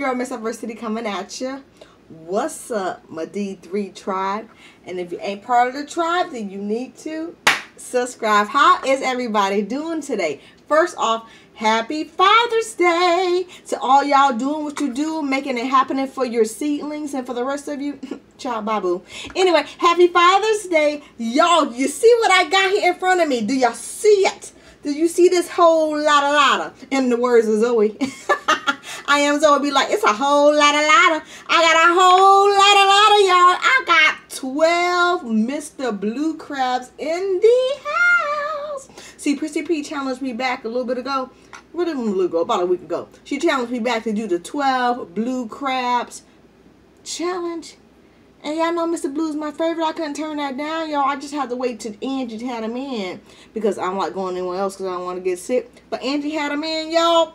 girl Miss Diversity coming at you. What's up, my D3 tribe? And if you ain't part of the tribe, then you need to subscribe. How is everybody doing today? First off, happy Father's Day to all y'all doing what you do, making it happening for your seedlings and for the rest of you. Child babu. Anyway, happy Father's Day. Y'all, you see what I got here in front of me? Do y'all see it? Do you see this whole lot of lotta? In the words of Zoie. I am Zoie be like, it's a whole lot of lotta. I got a whole lot of lotta, y'all. I got 12 Mr. Blue Crabs in the house. See, Prissy P challenged me back a little bit ago. What did little ago? About a week ago. She challenged me back to do the 12 Blue Crabs challenge. And y'all know Mr. Blue's my favorite. I couldn't turn that down, y'all. I just had to wait till Angie had him in because I'm not going anywhere else because I don't want to get sick. But Angie had him in, y'all.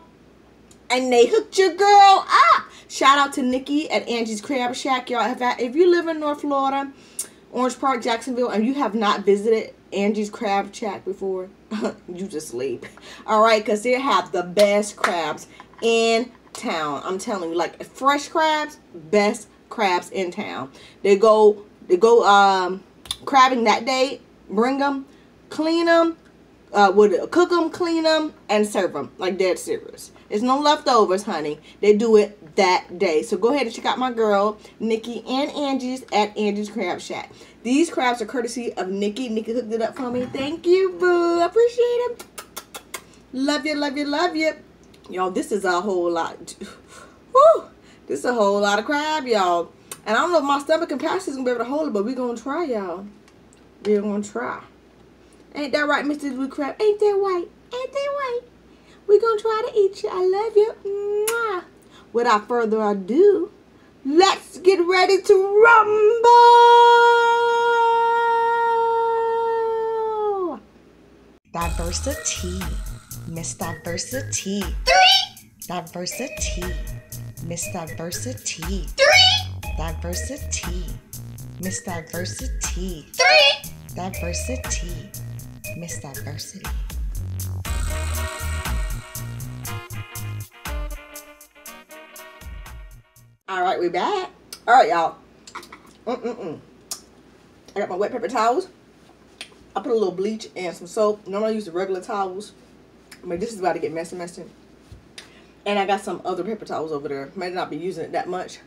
And they hooked your girl up. Shout out to Nikki at Angie's Crab Shack, y'all. If, if you live in North Florida, Orange Park, Jacksonville, and you have not visited Angie's Crab Shack before, you just sleep. All right, because they have the best crabs in town. I'm telling you, like fresh crabs, best crabs in town. They go they go um crabbing that day, bring them, clean them, uh, would cook them, clean them, and serve them like dead serious. There's no leftovers, honey. They do it that day. So go ahead and check out my girl, Nikki and Angie's at Angie's Crab Shack. These crabs are courtesy of Nikki. Nikki hooked it up for me. Thank you, boo. Appreciate it. Love you, love you, love you. Y'all, this is a whole lot. Woo! This is a whole lot of crab, y'all. And I don't know if my stomach capacity is going to be able to hold it, but we're going to try, y'all. We're going to try. Ain't that right, Mr. Blue Crab? Ain't that white? Ain't that white? We're going to try to eat you. I love you. Mwah. Without further ado, let's get ready to rumble. Diversity. Miss Diversity. Three. Diversity. Miss Diversity. Three. Diversity. Miss Diversity. Three. Diversity. Miss Diversity. All right, we back. All right, y'all. Mm-mm-mm. I got my wet paper towels. I put a little bleach and some soap. Normally I use the regular towels. But this is about to get messy, messy. And I got some other paper towels over there. May not be using it that much.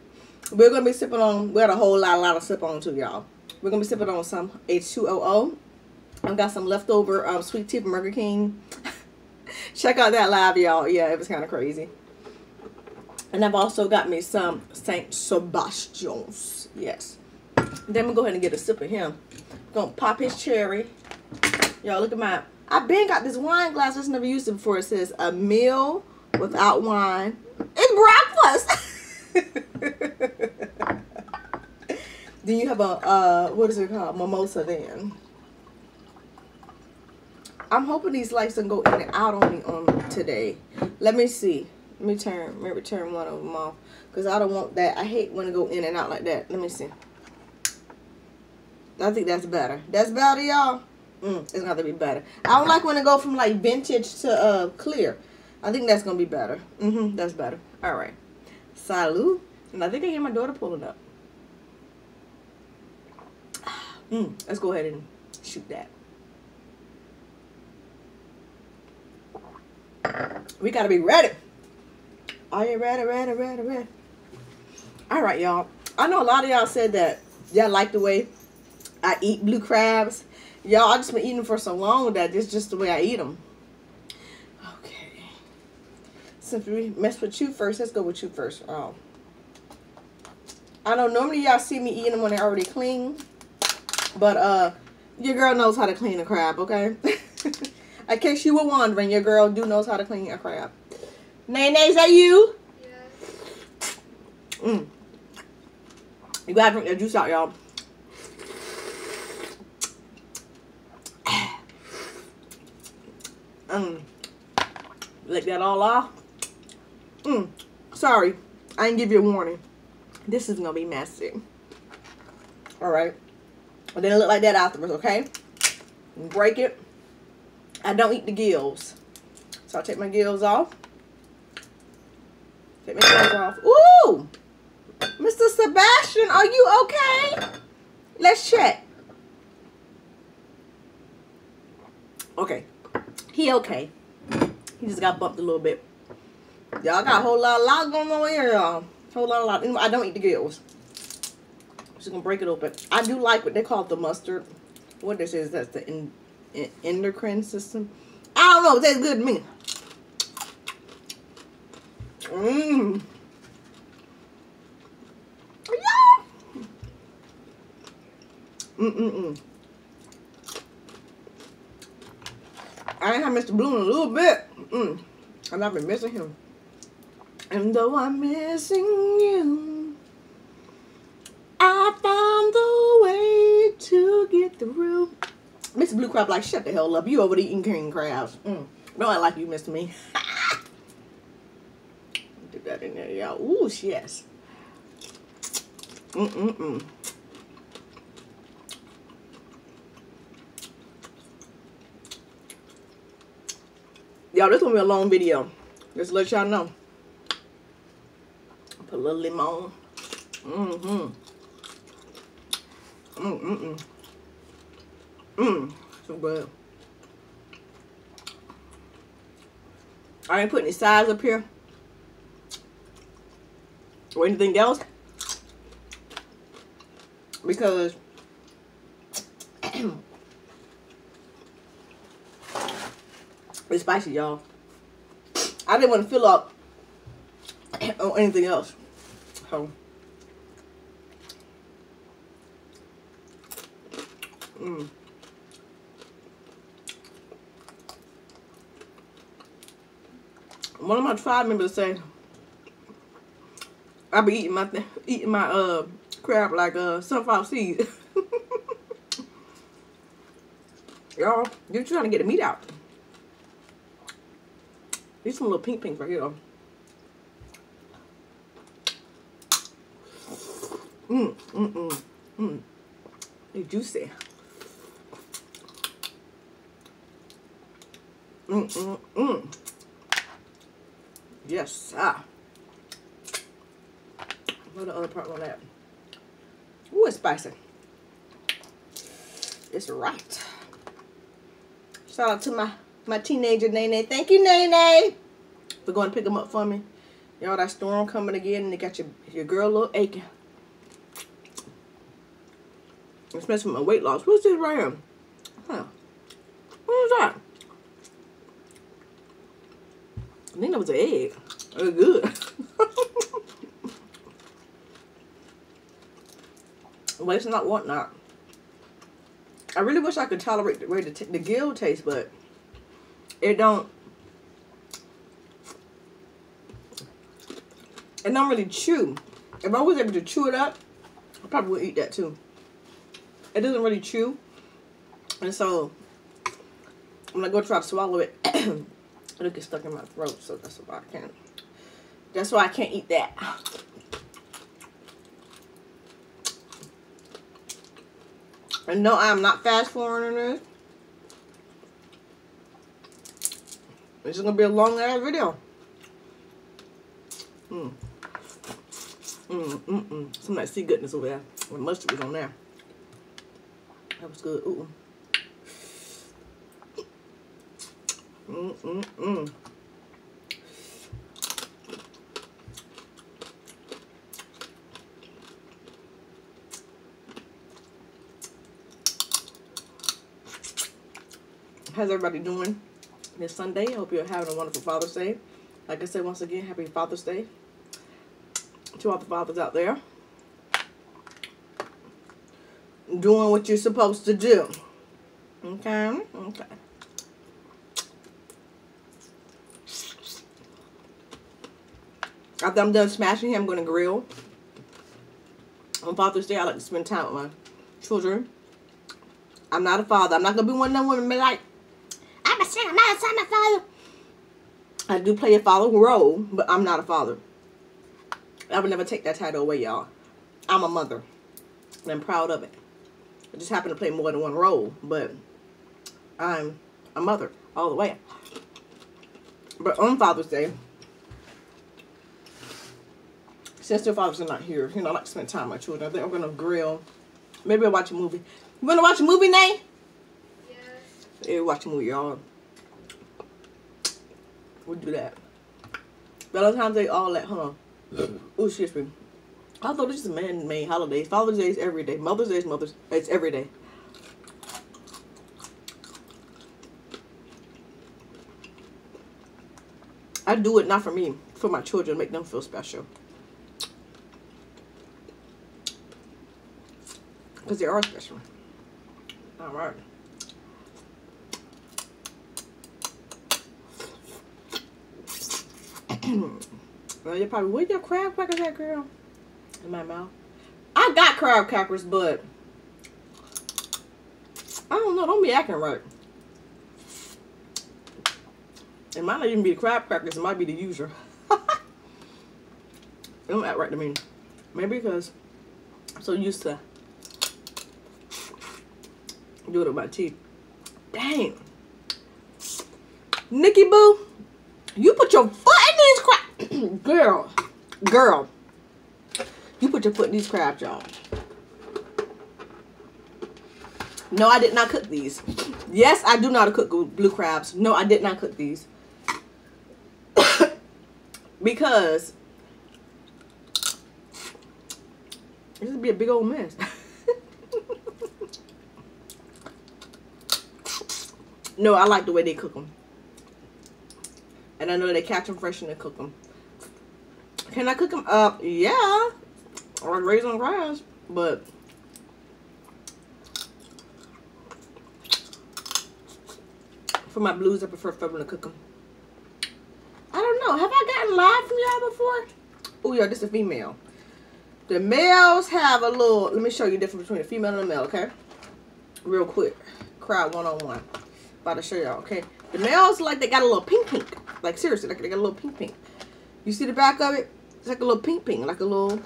We're going to be sipping on, we got a whole lot, a lot of sip on too, y'all. We're going to be sipping on some H2OO. I've got some leftover um, sweet tea from Burger King. Check out that live, y'all. Yeah, it was kind of crazy. And I've also got me some St. Sebastian's. Yes. Then to go ahead and get a sip of him. Gonna pop his cherry. Y'all, look at my... I've been got this wine glass. I've never used it before. It says a meal without wine. It's breakfast. then you have a, uh, what is it called? Mimosa then. I'm hoping these lights don't go in and out on me on today. Let me see. Let me turn, maybe turn one of them off. Because I don't want that. I hate when it go in and out like that. Let me see. I think that's better. That's better, y'all. Mm, it's going to be better. I don't like when it go from like vintage to uh clear. I think that's to be better. Mm-hmm, that's better. All right. Salud. And I think I hear my daughter pulling up. Mm, let's go ahead and shoot that. We got to be ready. Are you ready, ready, ready, ready? All right, y'all. I know a lot of y'all said that y'all like the way I eat blue crabs. Y'all, I just been eating for so long that this is just the way I eat them. Okay. Since we mess with you first, let's go with you first. Oh. I know normally y'all see me eating them when they're already clean. But uh, your girl knows how to clean a crab, okay? In case you were wondering, your girl do knows how to clean a crab. Nene, is that you? Yes. Mm. You gotta drink that juice out, y'all. Mm. Lick that all off. Mm. Sorry, I didn't give you a warning. This is gonna be messy. All right. But then it look like that afterwards, okay? Break it. I don't eat the gills. So I'll take my gills off. Take my gloves off. Ooh! Mr. Sebastian, are you okay? Let's check. Okay. He okay. He just got bumped a little bit. Y'all got a whole lot of lot going on here, y'all. Whole lot of lot. I don't eat the gills. Just gonna break it open. I do like what they call the mustard. What this is, that's the in, in, endocrine system. I don't know, it tastes good to me. Mmm. Yeah. Mm-mm-mm. I ain't had Mr. Blue in a little bit. Mm. And I've not been missing him. And though I'm missing you, I found a way to get through. Mr. Blue Crab like, shut the hell up. You over there eating king crabs. Mm. No, I like you, Mr. Me. Did that in there, y'all. Ooh, yes. Mm-mm-mm. Y'all, this gonna be a long video. Just let y'all know. Little lemon. Mm-hmm. Mm-mm-mm. Mmm. So good. I ain't putting any sides up here. Or anything else. Because It's spicy, y'all. I didn't want to fill up on anything else. So. Mm. One of my tribe members say I be eating my eating my uh crab like uh sunflower seeds. Y'all, you're trying to get the meat out. These some little pink pinks right here. Mmm, mmm, mmm, mmm. They juicy. Mmm, mmm, mmm. Yes, ah. Where the other part on that? Ooh, it's spicy. It's right. Shout out to my my teenager, Nene. Thank you, Nene, for going to pick them up for me. Y'all, that storm coming again, and they got your, your girl a little aching. With my weight loss. What's this right here? Huh. What is that? I think that was an egg. It was good. well, it's not whatnot. I really wish I could tolerate the way the, the gill tastes, but it don't it don't really chew. If I was able to chew it up, I probably would eat that too. It doesn't really chew. And so when I go try to swallow it, it'll get stuck in my throat. So that's why I can't. That's why I can't eat that. And no, I am not fast forwarding this. This is gonna be a long ass video. Mmm. Mmm, mmm, mmm. Some of sea goodness over there. The mustard was on there. That was good. Ooh. Mmm, mmm, mmm. How's everybody doing? this Sunday. I hope you're having a wonderful Father's Day. Like I said, once again, happy Father's Day to all the fathers out there. Doing what you're supposed to do. Okay? Okay. After I'm done smashing him, I'm going to grill. On Father's Day, I like to spend time with my children. I'm not a father. I'm not going to be one of them women like, I'm a sinner. I'm not a son, my father. I do play a father role, but I'm not a father. I would never take that title away, y'all. I'm a mother. And I'm proud of it. I just happen to play more than one role, but I'm a mother all the way. But on Father's Day, Since their fathers are not here, you know, I like to spend time with my children. I think I'm gonna grill. Maybe I'll watch a movie. You wanna watch a movie, Nay? Yes. Yeah, watch a movie, y'all. We'll do that. Valentine's Day, all that. Hold on. oh, excuse me. I thought this is man-made holidays. Father's Day is every day. Mother's Day is Mother's. It's every day. I do it not for me, for my children, make them feel special. Because they are special. All right. well, you're probably, where your crab crackers at, girl? In my mouth. I got crab crackers, but I don't know. Don't be acting right. It might not even be the crab crackers. It might be the user. it don't act right to me. Maybe because I'm so used to do it with my teeth. Dang. Nikki Boo, you put your foot in these crab. girl, girl. You put your foot in these crabs, y'all. No, I did not cook these. Yes, I do know how to cook blue crabs. No, I did not cook these. because this would be a big old mess. no, I like the way they cook them. And I know they catch them fresh and they cook them. Can I cook them up? Yeah. Or raise on crabs. But for my blues, I prefer them to cook them. I don't know. Have I gotten live from y'all before? Oh, yeah, this is a female. The males have a little, let me show you the difference between a female and a male, okay? Real quick. Crowd one-on-one. About to show y'all, okay? The males, like, they got a little pink pink. Like, seriously, like, they got a little pink pink. You see the back of it? It's like a little pink pink, like a little.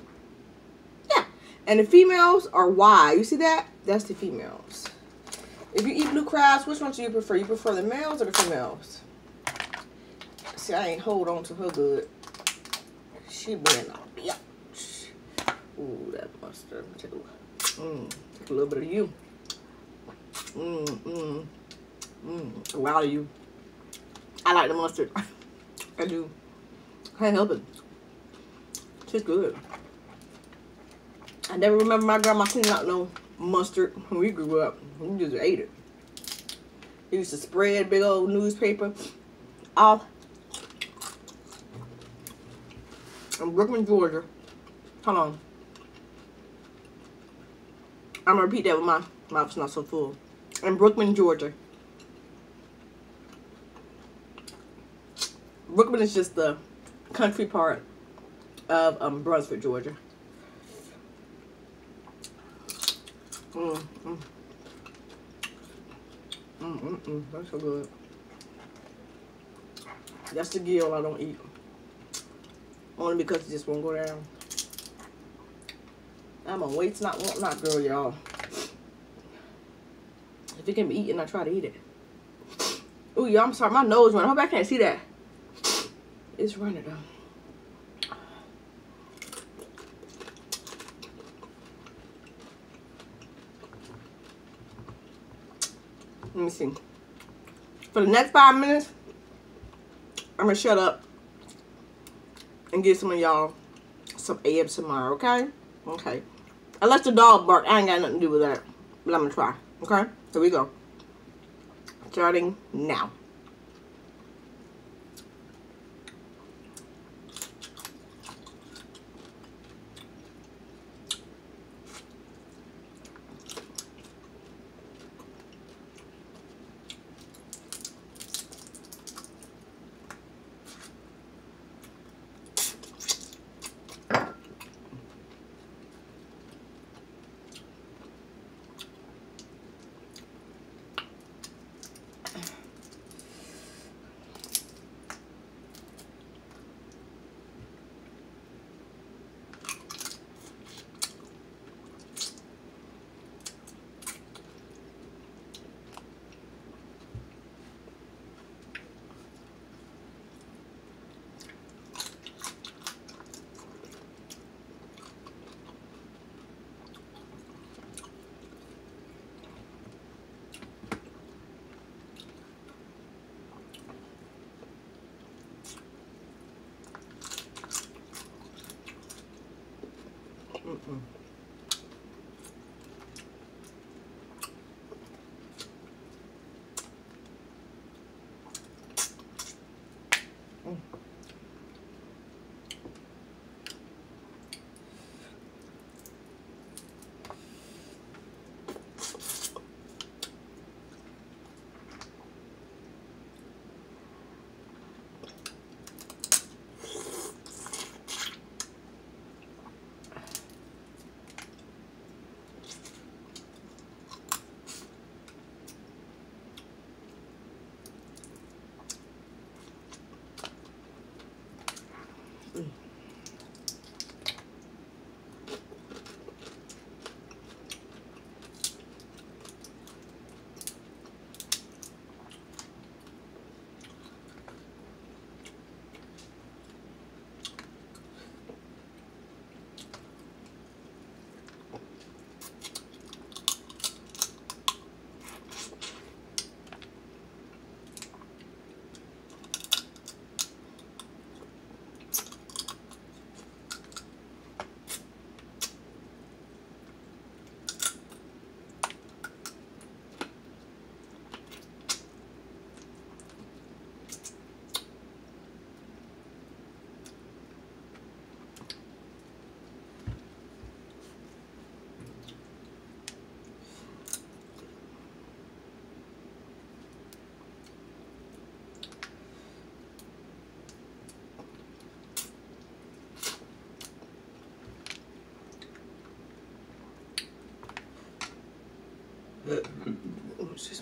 And the females are wide. You see that? That's the females. If you eat blue crabs, which ones do you prefer? You prefer the males or the females? See, I ain't hold on to her good. She been on bitch. Ooh, that mustard too. Mmm, a little bit of you. Mmm, mmm, mmm. A lot of you. I like the mustard. I do. Can't help it. Tastes good. I never remember my grandma cleaning out no mustard when we grew up. We just ate it. We used to spread big old newspaper off. In Brookman, Georgia. Hold on. I'm gonna repeat that with my mouth's not so full. In Brookman, Georgia. Brookman is just the country part of um, Brunswick, Georgia. Mm, mm. Mm, mm, mm. That's so good. That's the gill I don't eat. Only because it just won't go down. I'm a waits not not girl, y'all. If it can be eaten, I try to eat it. Oh, y'all, I'm sorry. My nose running. I hope I can't see that. It's running though. Let me see. For the next five minutes, I'm gonna shut up and give some of y'all some ASMR, okay? Okay. Unless the dog bark, I ain't got nothing to do with that. But I'm gonna try. Okay? Here we go. Starting now. Mm. Oh, excuse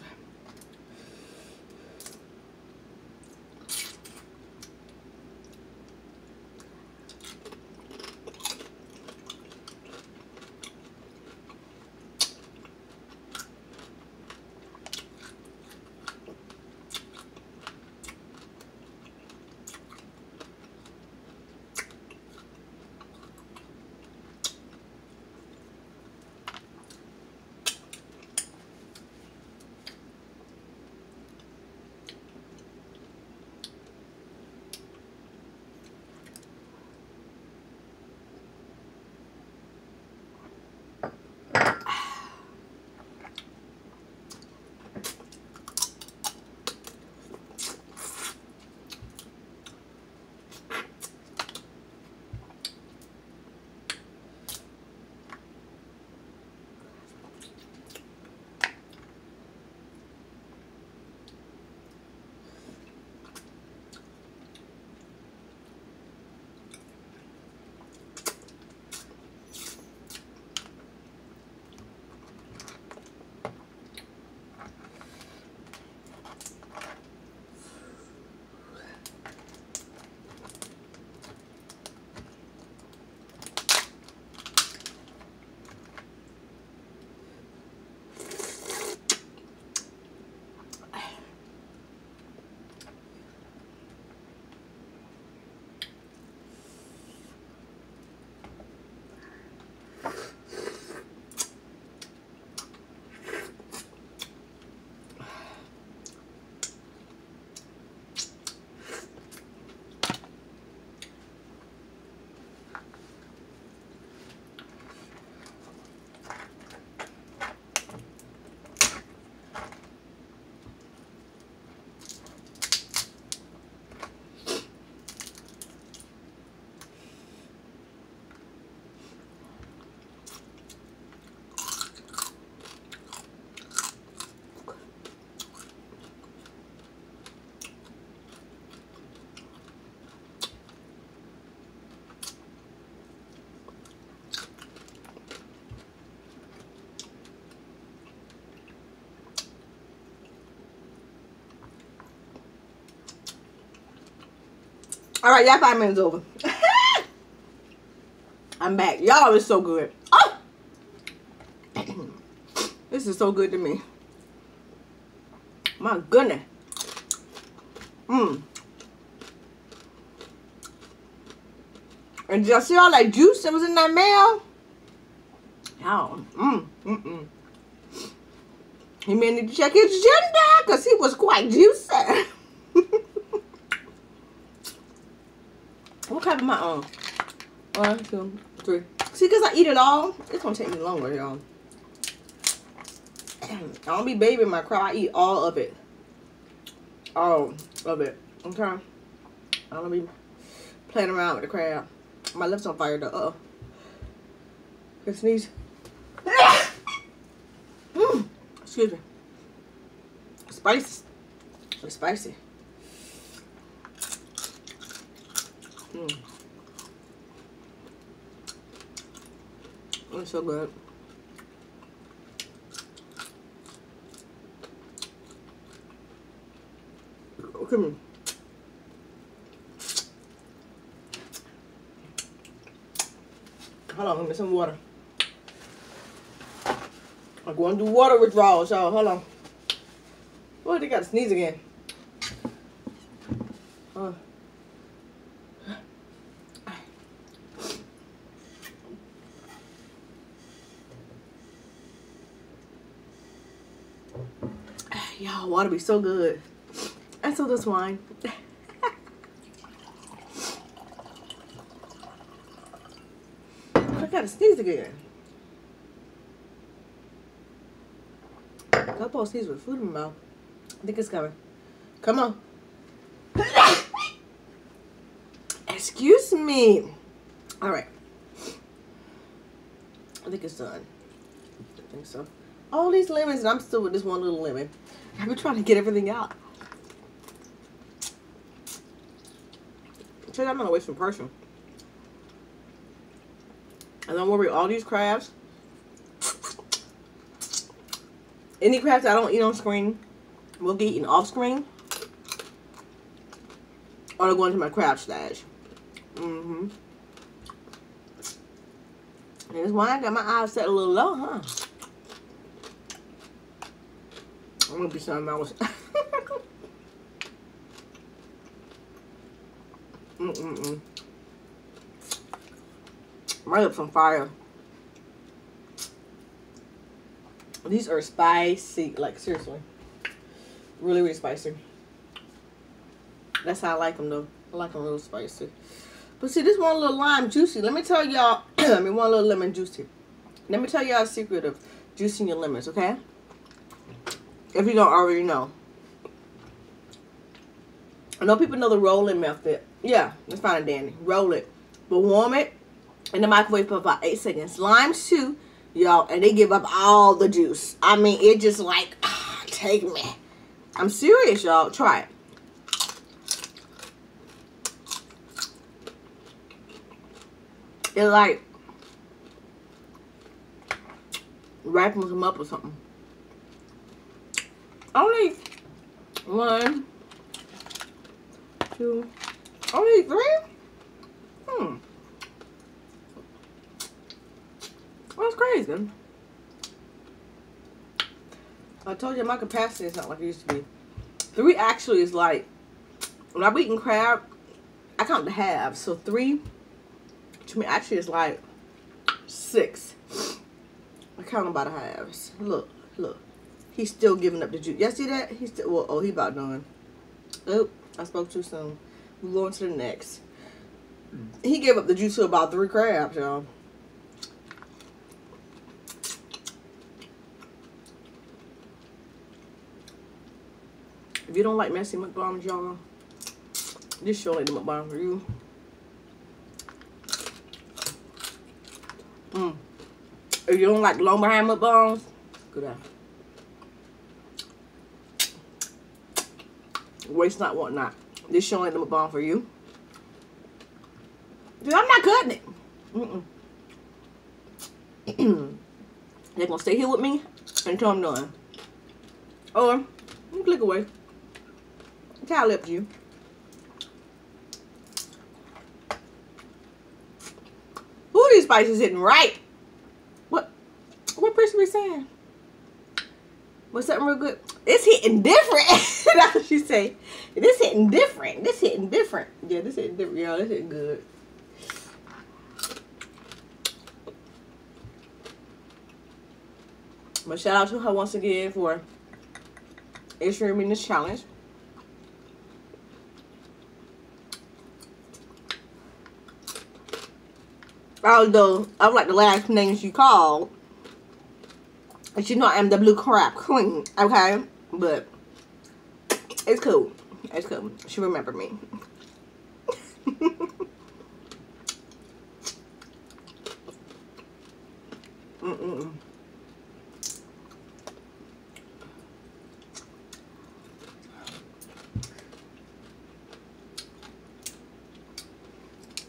All right, y'all five minutes over. I'm back. Y'all is so good. Oh! this is so good to me. My goodness. Mmm. And did y'all see all that juice that was in that mail? Y'all, mmm, mm, mm. He may need to check his gender because he was quite juicy. what kind my own? One, two, three. See, because I eat it all, it's going to take me longer, y'all. I don't be babying my crab. I eat all of it. All of it. Okay? I don't be playing around with the crab. My lips on fire, though. Uh-oh. Can sneeze. mm. Excuse me. Spicy. It's spicy. Mm. It's so good. Me. Hold on, let me some water. I'm going to do water withdrawal, so hold on. Oh, they got to sneeze again. Uh. Y'all, water be so good. And so does wine. I gotta sneeze again. I'm sneeze with food in my mouth. I think it's coming. Come on. Excuse me. All right. I think it's done. I think so. All these lemons, and I'm still with this one little lemon. Been trying to get everything out. So I'm not a wasteful person. And don't worry, all these crabs, any crabs I don't eat on screen will get eaten off screen. Or they're going to my crab stash. Mm-hmm. That's why I got my eyes set a little low, huh? Gonna be something else. Mm-mm-mm. My lips on fire. These are spicy, like seriously. Really, really spicy. That's how I like them though. I like them real spicy. But see, this one little lime juicy. Let me tell y'all, I mean one little lemon juicy. Let me tell y'all a secret of juicing your lemons, okay? If you don't already know. I know people know the rolling method. Yeah, that's fine and dandy. Roll it. But warm it in the microwave for about 8 seconds. Limes too, y'all. And they give up all the juice. I mean, it just like, ah, take me. I'm serious, y'all. Try it. It like wrapping them up or something. Only one, two, only three? Hmm. That's crazy. I told you my capacity is not like it used to be. Three actually is like, when I'm eating crab, I count the halves. So three, to me, actually is like six. I count them by the halves. Look, look. He's still giving up the juice. Y'all see that? He's still, well, oh, he about done. Oh, I spoke too soon. We're going to the next. He gave up the juice to about three crabs, y'all. If you don't like messy mukbangs, y'all, this show ain't the mukbang for you. Mm. If you don't like long behind mukbangs, good out. Waste not, want not. This show ain't the mukbang for you. Dude, I'm not cutting it. Mm -mm. They're gonna stay here with me until I'm done. Or you click away. Towel lips you. Who these spices hitting right? What? What person be saying? What's something real good? It's hitting different. That's what she say. This hitting different. This hitting different. Yeah, this hitting different. Y'all, this hitting good. But shout out to her once again for issuing me this challenge. Although I'm like the last name she called. And she know I'm the blue crab queen, okay? But it's cool. It's cool. She remember me. Mm-mm.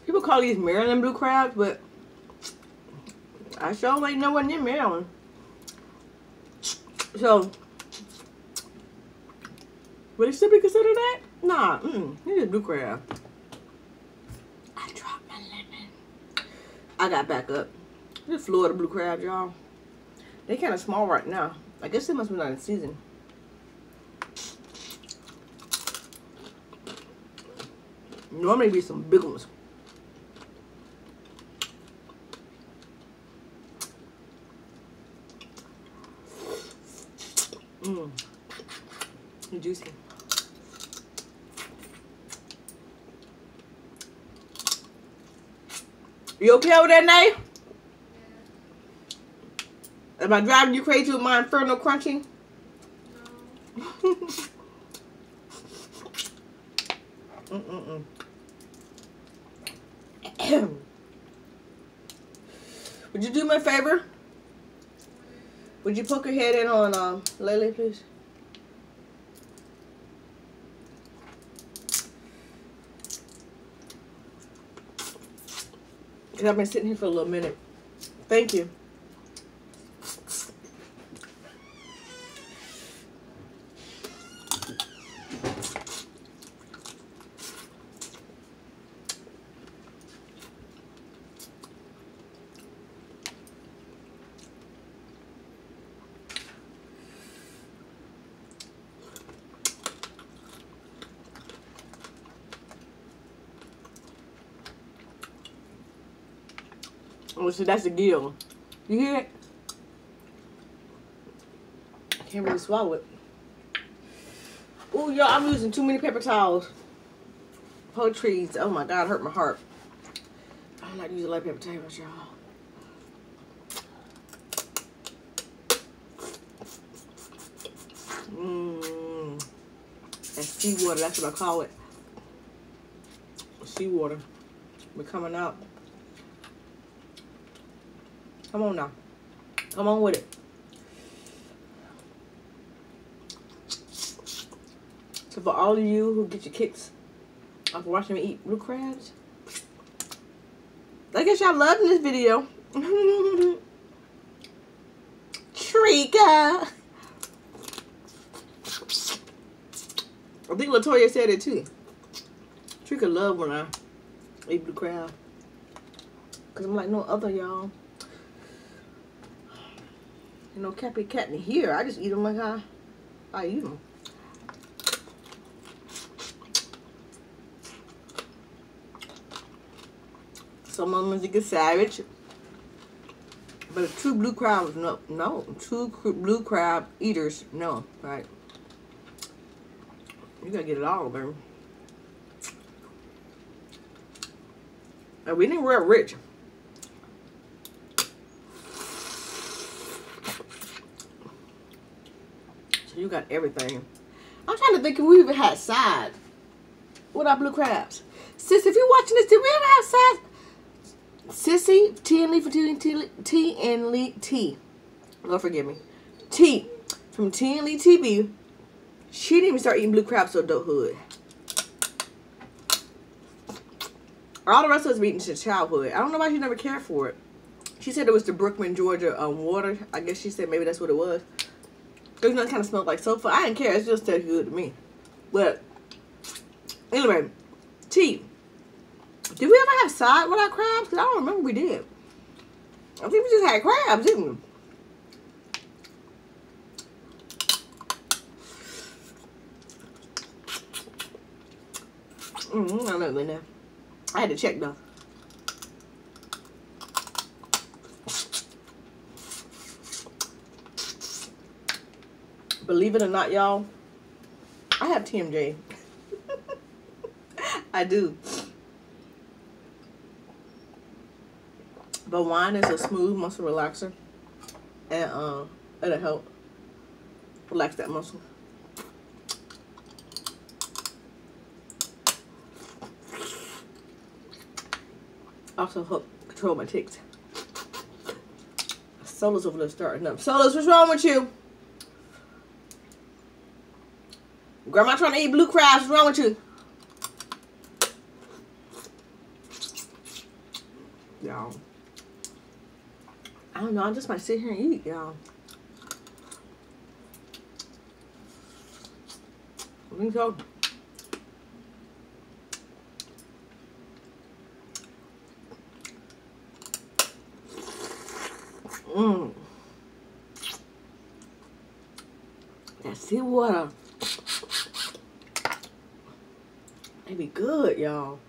People call these Maryland blue crabs, but I sure ain't no one in Maryland. So, would it still be considered that? Nah, mm, is blue crab. I dropped my lemon. I got back up. This Florida blue crab, y'all. They kind of small right now. I guess they must be not in season. Normally be some big ones. Mmm. Juicy. You okay over there, Nay? Am I driving you crazy with my infernal crunching? Mm-mm-mm. Would you do me a favor? Would you poke your head in on um, Lele, please? I've been sitting here for a little minute. Thank you. See, that's the gill. You hear it? I can't really swallow it. Oh, y'all, I'm using too many paper towels. Poetries. Oh my God, hurt my heart. I don't like using a lot of paper towels, y'all. Mmm. That's seawater, that's what I call it. Seawater. We're coming out. Come on now. Come on with it. So for all of you who get your kicks off watching me eat blue crabs, I guess y'all loving this video. Trika. I think Latoya said it too. Trika love when I eat blue crab. Cause I'm like no other y'all. You know, Cappy Cat in here. I just eat them like I, I eat them. Some of them is a savage. But a true blue crab, no, no. True blue crab eaters, no, right? You gotta get it all, baby. And we didn't wear rich. You got everything. I'm trying to think if we even had side with our blue crabs. Sis, if you're watching this, did we ever have side? Sissy, T and Lee for T, T, T and Lee T. Lord forgive me. T from T and Lee TV. She didn't even start eating blue crabs till adulthood. All the rest of us were eating since childhood. I don't know why she never cared for it. She said it was the Brookman, Georgia um, water. I guess she said maybe that's what it was. You know, it kind of smelled like sofa. I didn't care. It just tasted good to me. But, anyway, tea. Did we ever have side with our crabs? Because I don't remember we did. I think we just had crabs, didn't we? Mm, I don't know, I had to check though. Believe it or not, y'all, I have TMJ. I do. But wine is a smooth muscle relaxer. And uh, it'll help relax that muscle. Also help control my tics. Solos over there starting up. Solos, what's wrong with you? Grandma trying to eat blue crabs. What's wrong with you? Y'all. I don't know. I just might sit here and eat, y'all. I think so. Mmm. That seawater. They be good, y'all.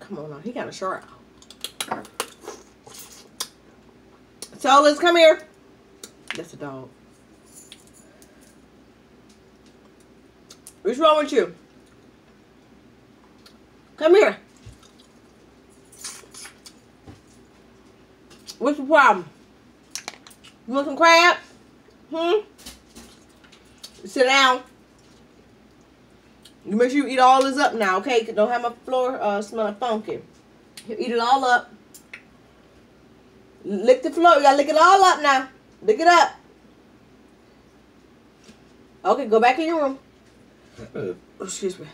Come on now. He got a shark. So let's come here. That's a dog. What's wrong with you? Come here. What's the problem? You want some crab? Hmm? Sit down. You make sure you eat all this up now, okay? Don't have my floor uh, smelling funky. You eat it all up. Lick the floor. You gotta lick it all up now. Lick it up. Okay, go back in your room. Oh, excuse me.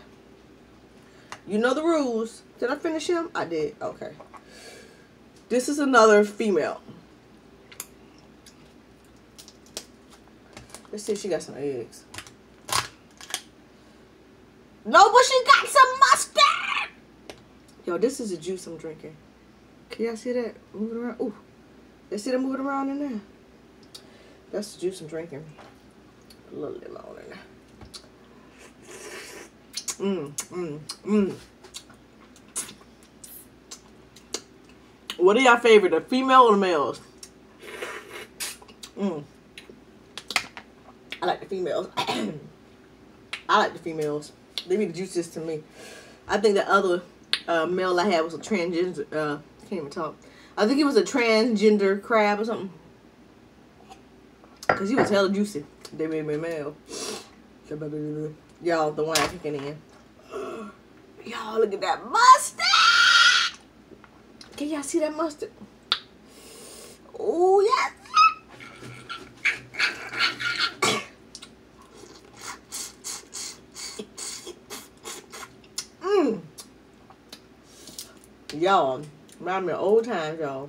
You know the rules. Did I finish him? I did. Okay. This is another female. Let's see if she got some eggs. No, but she got some mustard. Yo, this is the juice I'm drinking. Can y'all see that moving around? Ooh, you see that moving around in there? That's the juice I'm drinking. A little lemon in there. Mmm, mmm, mmm. What are y'all favorite, the female or the males? Mmm. I like the females. I like the females. They be the juiciest to me. I think the other uh, male I had was a transgender. Uh, can't even talk. I think he was a transgender crab or something. Cause he was hella juicy. They made me male. Y'all, the one I'm kicking in. Y'all, look at that mustard! Can y'all see that mustard? Oh, yes. Mmm. Y'all, remind me of old times, y'all.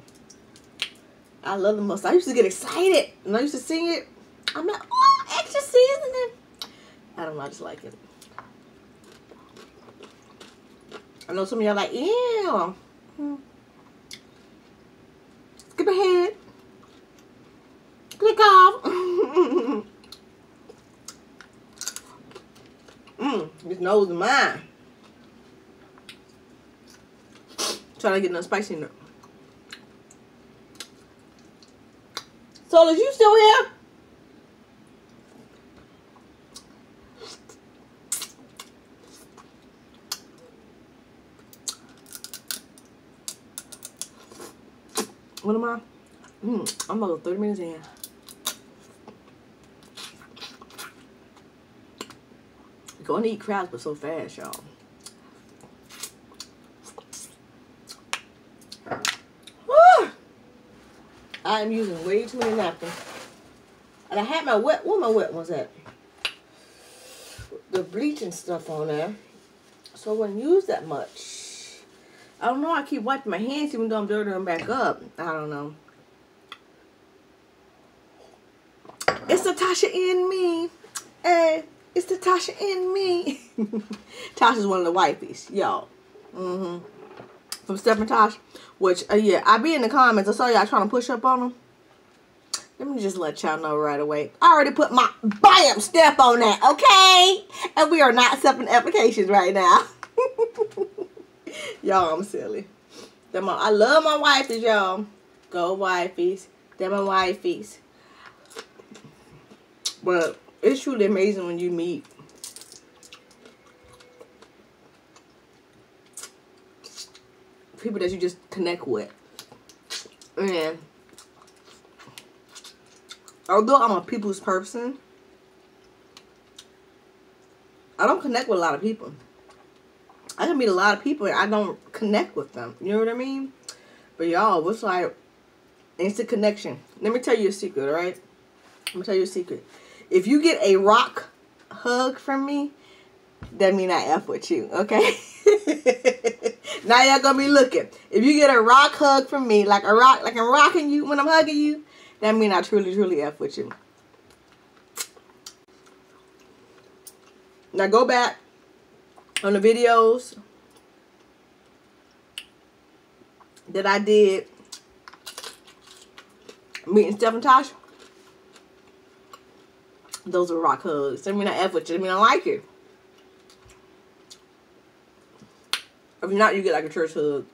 I love the mustard. I used to get excited. And I used to sing it. I'm like, oh, extra seasoning. I don't know. I just like it. I know some of y'all like, ew. Hmm. Skip ahead. Click off. Mmm, this nose is mine. Trying to get no spicy in it. So, is you still here? What am I? Mm, I'm about 30 minutes in. To eat crabs, but so fast, y'all. I am using way too many napkins. And I had my wet, where my wet ones at? The bleaching stuff on there. So I wouldn't use that much. I don't know, I keep wiping my hands even though I'm dirtying them back up. I don't know. It's Natasha Tasha in me. Hey, it's Natasha Tasha in me. Tasha's one of the wifeys, y'all. Mm-hmm. From Steph Tosh. Which, uh, yeah, I be in the comments. I saw y'all trying to push up on them. Let me just let y'all know right away. I already put my BAM step on that, okay? And we are not accepting applications right now. y'all, I'm silly. Them my, I love my wifeys, y'all. Go wifeys. They're my wifeys. But it's truly amazing when you meet people that you just connect with. And although I'm a people's person, I don't connect with a lot of people. I can meet a lot of people and I don't connect with them. You know what I mean? But y'all, what's like instant connection? Let me tell you a secret, all right? Let me tell you a secret. If you get a rock hug from me, that mean I F with you, okay? now y'all gonna be looking. If you get a rock hug from me, like a rock, like I'm rocking you when I'm hugging you, that mean I truly, truly F with you. Now go back on the videos that I did meeting Steph and Tasha. Those were rock hugs. I mean, I F with you. I mean, I like it. If not, you get like a church hug.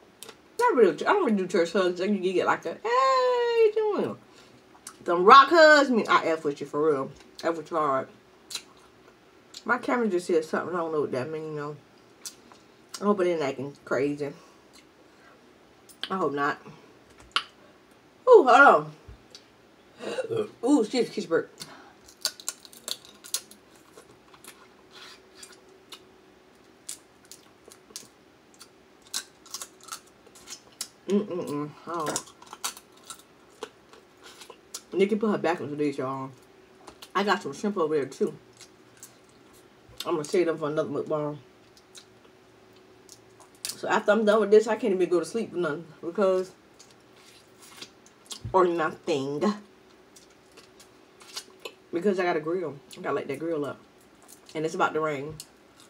Not really. I don't really do church hugs. Like you get like a, hey, you doing? Them rock hugs, I mean, I F with you for real. F with you hard. My camera just said something. I don't know what that means, you know. I hope it ain't acting crazy. I hope not. Ooh, hold on. Ooh, excuse, excuse, Bert. Mm-mm-mm. Oh. Nikki put her back into these, y'all. I got some shrimp over there, too. I'm going to save them for another mukbang. So after I'm done with this, I can't even go to sleep for nothing. Because... Or nothing. Because I got a grill. I got to light that grill up. And it's about to rain.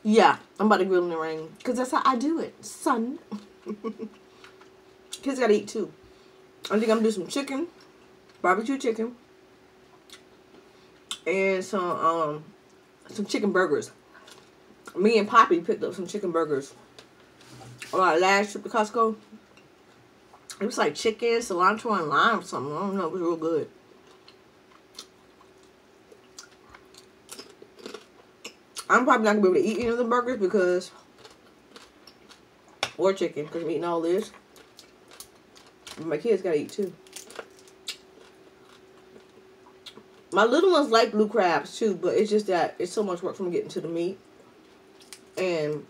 Yeah, I'm about to grill in the rain. Because that's how I do it, son. Kids gotta eat too. I think I'm gonna do some chicken, barbecue chicken, and some um some chicken burgers. Me and Poppy picked up some chicken burgers on our last trip to Costco. It was like chicken, cilantro, and lime or something. I don't know. It was real good. I'm probably not gonna be able to eat any of the burgers because or chicken because I'm eating all this. My kids gotta eat too. My little ones like blue crabs too, but it's just that it's so much work from getting to the meat. And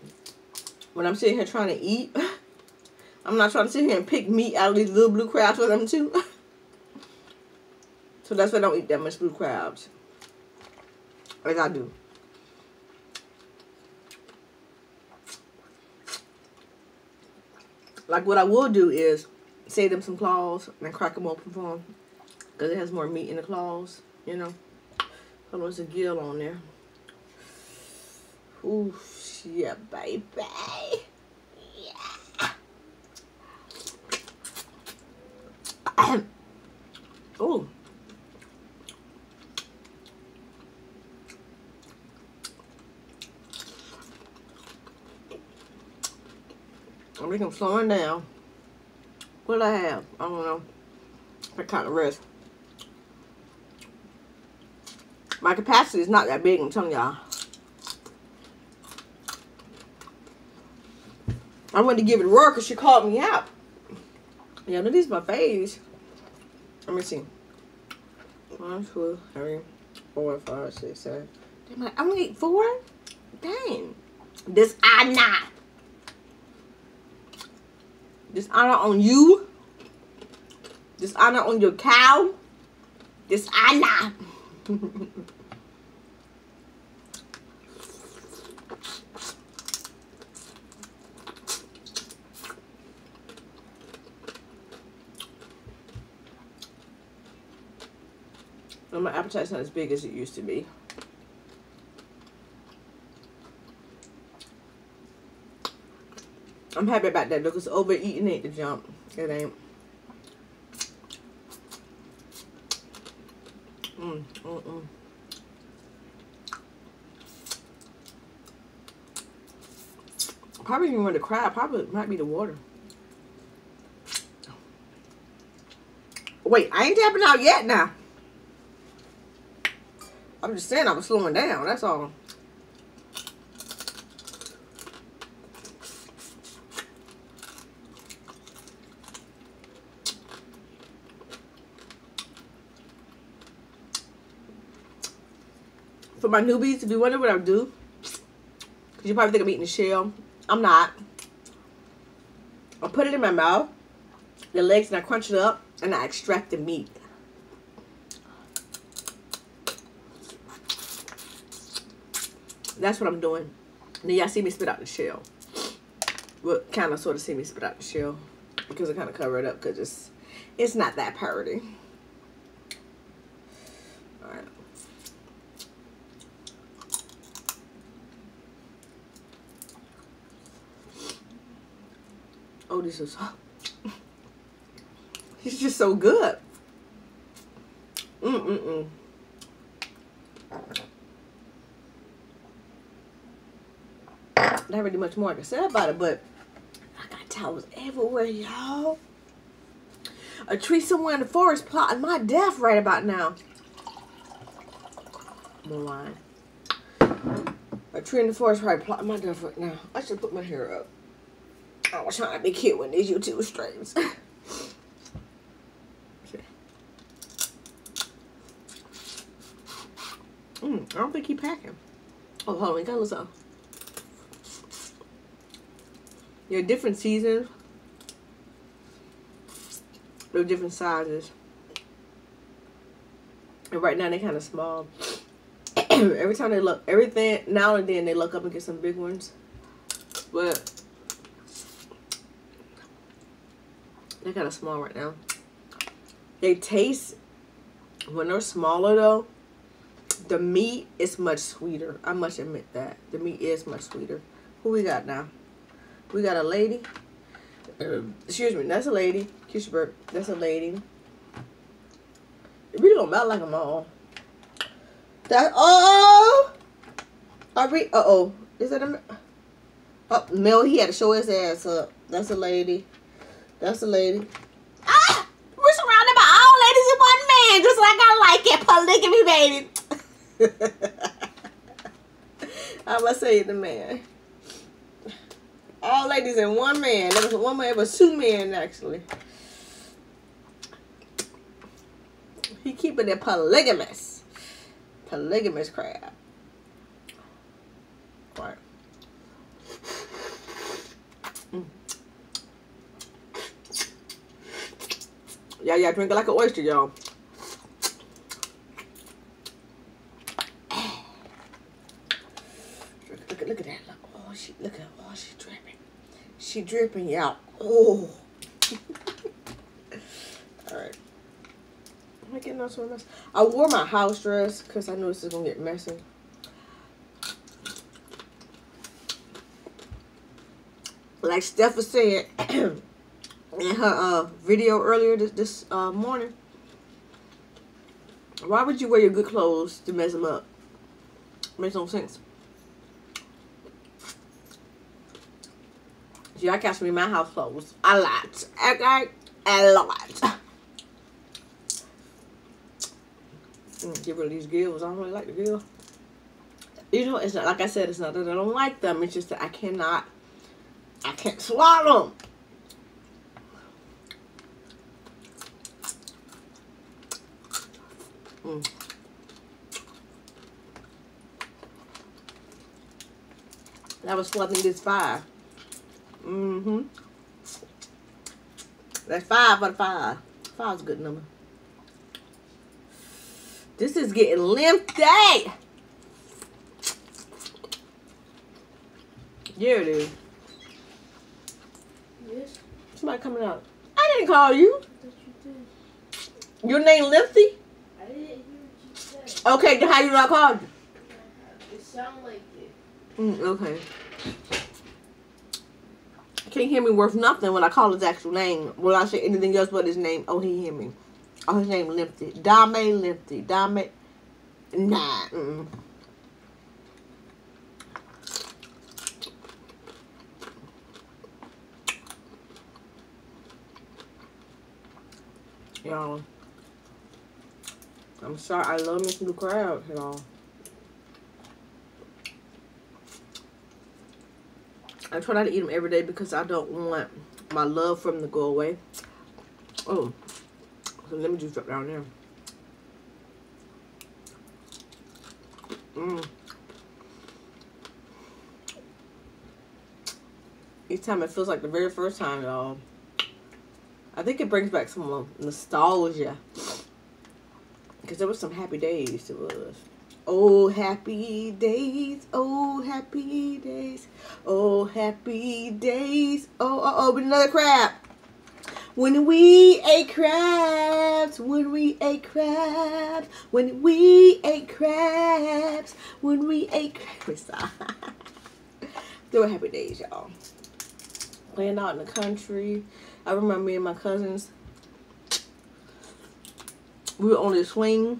when I'm sitting here trying to eat, I'm not trying to sit here and pick meat out of these little blue crabs for them too. so that's why I don't eat that much blue crabs. Like I do. Like what I will do is save them some claws and crack them open for them. Because it has more meat in the claws, you know. On, there's a gill on there. Ooh, yeah, baby. Yeah. Ooh. I think I'm slowing down. What I have? I don't know. I kind of rest. My capacity is not that big, I'm telling y'all. I went to give it to her because she called me out. Yeah, no, these my face. Let me see. One, two, three, four, five, six, seven. Damn, I only ate four? Dang. This I'm not. Dishonor on you. Dishonor on your cow. Dishonor. my appetite's not as big as it used to be. I'm happy about that because overeating ain't the jump. It ain't. Mm, mm, mm. Probably even when the crab, probably might be the water. Wait, I ain't tapping out yet now. I'm just saying I was slowing down, that's all. For my newbies, if you wonder what I do, because you probably think I'm eating the shell. I'm not. I put it in my mouth, the legs, and I crunch it up, and I extract the meat. That's what I'm doing. Then y'all see me spit out the shell. Well, kind of sort of see me spit out the shell because I kind of cover it up because it's it's not that pretty. This is It's just so good. Mm mm mm. Not really much more I can say about it, but I got towels everywhere, y'all. A tree somewhere in the forest plotting my death right about now. No line. A tree in the forest right plotting my death right now. I should put my hair up. I was trying to be cute when these YouTube streams. mm, I don't think he packing. Oh, hold on, got little They're different seasons. They're different sizes. And right now they're kind of small. Every time they look, everything, now and then they look up and get some big ones. But they're kind of small right now. They taste, when they're smaller though, the meat is much sweeter. I must admit that. The meat is much sweeter. Who we got now? We got a lady. excuse me, that's a lady. Kirschberg, that's a lady. It really don't matter like them all. That oh, I read. Uh oh, is that a? Oh, Mel, he had to show his ass up. That's a lady. That's a lady. Ah, we're surrounded by all ladies in one man, just like I like it. Polygamy, baby. I must say the man all ladies and one man. There was one man, it was two men actually. He keeping it polygamous. Polygamous crab. Yeah, yeah, drink it like an oyster, y'all. Look, at that. Look, oh, she, look at, oh, she dripping. She dripping, y'all. Oh. All right. Am I getting so mess? I wore my house dress because I knew this is going to get messy. Like Steph was saying in her uh, video earlier this, this uh, morning, why would you wear your good clothes to mess them up? Makes no sense. Y'all catch me my house clothes a lot. Okay? A lot. Mm, rid of these gills. I don't really like the gill. You know, it's not like I said, it's not that I don't like them. It's just that I cannot, I can't swallow them. That was flooding this fire. Mm-hmm. That's five out of five. Five's a good number. This is getting lengthy. Yeah, it is. Yes, Somebody coming out. I didn't call you. you. Your name Lengthy? I didn't hear what you said. Okay, then how you not called you? It sounded like. Mm, okay. Can't hear me worth nothing when I call his actual name. Will I say anything else but his name? Oh, he hear me. Oh, his name Limpy. Dame Limpy. Dame. Nah. Mm. Y'all. I'm sorry. I love me some crab, y'all. I try not to eat them every day because I don't want my love from them to go away. Oh, so let me just drop down there. Mm. Each time it feels like the very first time, y'all. I think it brings back some nostalgia. Because there was some happy days. It was. Oh, happy days. Oh, happy days. Oh, happy days. Oh, uh, oh, oh, but another crab. When we ate crabs, when we ate crabs, when we ate crabs, when we ate crabs. they were happy days, y'all. Playing out in the country. I remember me and my cousins. We were on the swing.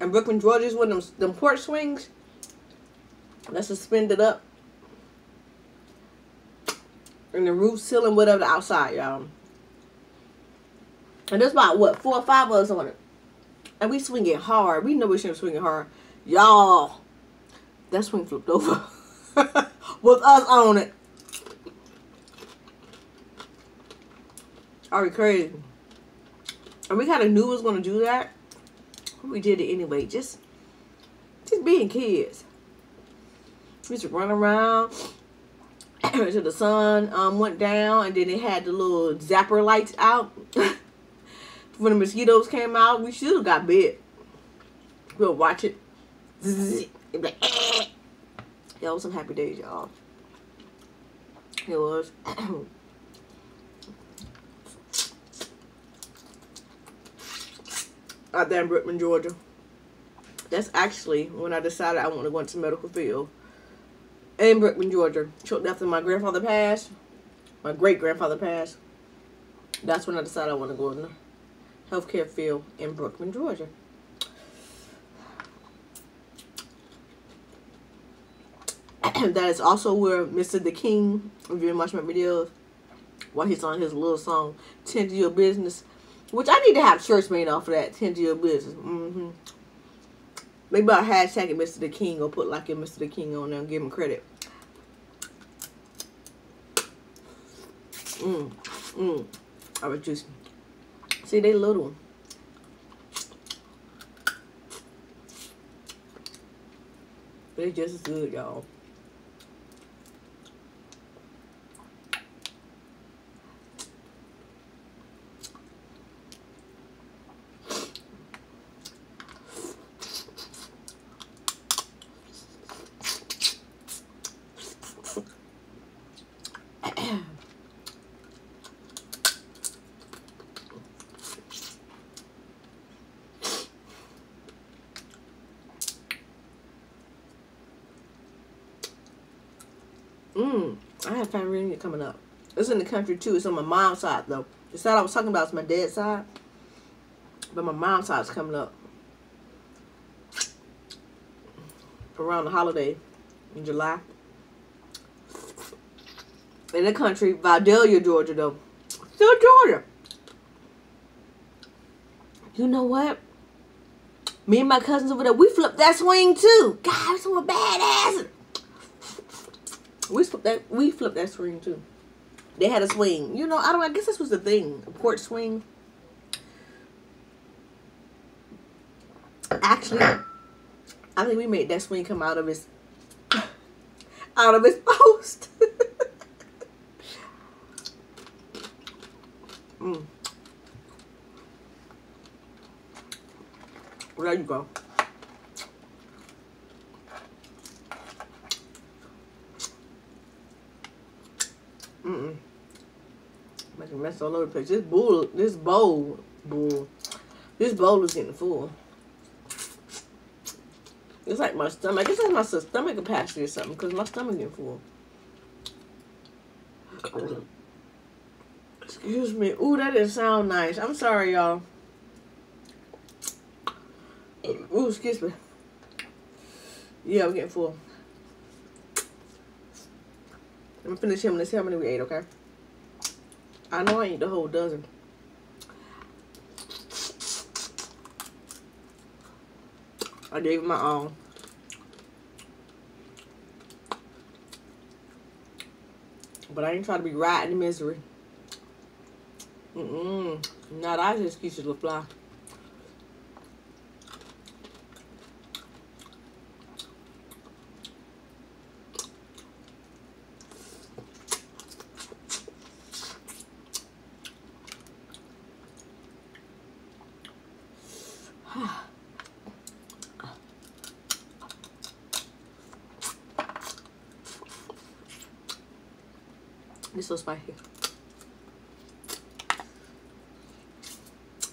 And Brooklyn, one of them, them porch swings. That's suspended up and the roof ceiling, whatever, the outside, y'all. And there's about, what, four or five of us on it. And we swinging hard. We know we shouldn't swinging hard. Y'all, that swing flipped over. With us on it. Are we crazy? And we kind of knew it was going to do that. We did it anyway. Just, just being kids. We to run around until the sun um, went down, and then it had the little zapper lights out. when the mosquitoes came out, we should have got bit. We'll watch it. It was some happy days, y'all. It was. Out there in Brickman, Georgia. That's actually when I decided I want to go into medical field in Brickman, Georgia. Shortly after my grandfather passed, my great grandfather passed, that's when I decided I want to go in the healthcare field in Brookman, Georgia. And that is also where Mr. The King, if you watch my videos, while he's on his little song, Tend to Your Business, which I need to have shirts made off of that, Tend to Your Business. Mm-hmm. Maybe I'll hashtag it Mr. The King or put like a Mr. The King on there and give him credit. Mmm. Mmm. I was just see they little. But just as good, y'all. Mmm. I have family reunion coming up. It's in the country too. It's on my mom's side though. The side I was talking about is my dad's side. But my mom's side is coming up. Around the holiday in July. In the country, Vidalia, Georgia though. Still Georgia. You know what? Me and my cousins over there, we flipped that swing too. God, it's some badass. We flipped that. We flipped that swing too. They had a swing. You know, I don't. I guess this was the thing. A porch swing. Actually, I think we made that swing come out of his out of his post. mm. There you go. Making mess all over the place. This bowl, this bowl, bowl, this bowl is getting full. It's like my stomach. I guess that's my stomach capacity or something because my stomach getting full. Excuse me. Ooh, that didn't sound nice. I'm sorry, y'all. Ooh, excuse me. Yeah, we're getting full. I'm gonna finish him. Let's see how many we ate, okay? I know I ate the whole dozen. I gave him my all. But I ain't trying to be riding in misery. Mm-mm. Not I just excuses to fly. This so spicy.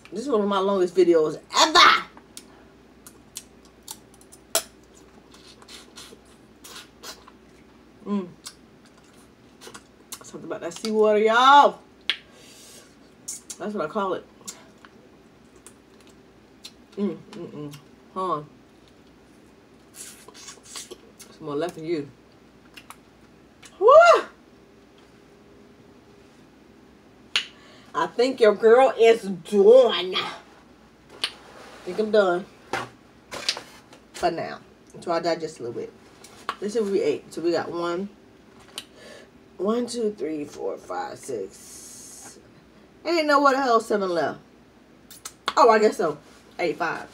This is one of my longest videos ever. Mmm. Something about that seawater, y'all. That's what I call it. Mm, mm. Hold on. Some more left for you. Woo! I think your girl is done. I think I'm done. For now. Until I digest a little bit. This is what we ate. So we got one, one, two, three, four, five, six. I didn't know what the hell seven left. Oh, I guess so. Eight, five.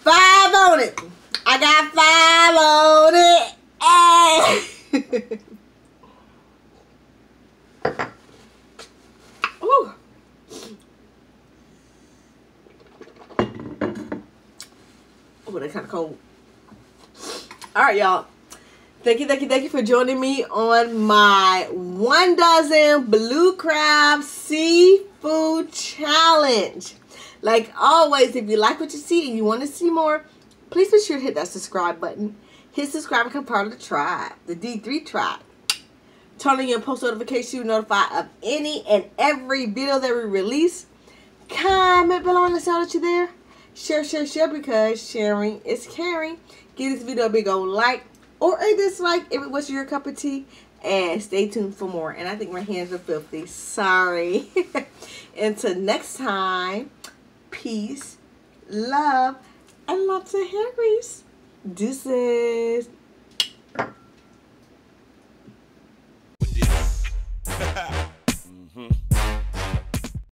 Five on it. I got five on it. Hey. Ooh. Oh, they're kind of cold. All right, y'all. Thank you, thank you, thank you for joining me on my one dozen blue crab seafood challenge. Like always, if you like what you see and you want to see more, please be sure to hit that subscribe button. Hit subscribe and become part of the tribe, the D3 tribe. Turn on your post notifications to be notified of any and every video that we release. Comment below and tell that you're there. Share, share, share because sharing is caring. Give this video a big old like or a dislike if it was your cup of tea. And stay tuned for more. And I think my hands are filthy. Sorry. Until next time, peace, love, and lots of hair grease. Deuces. mm-hmm.